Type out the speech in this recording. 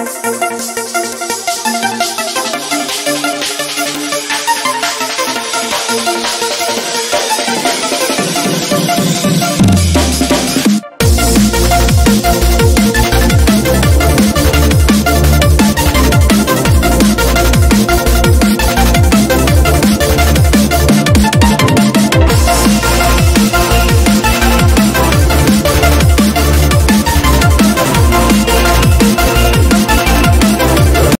フフフフ。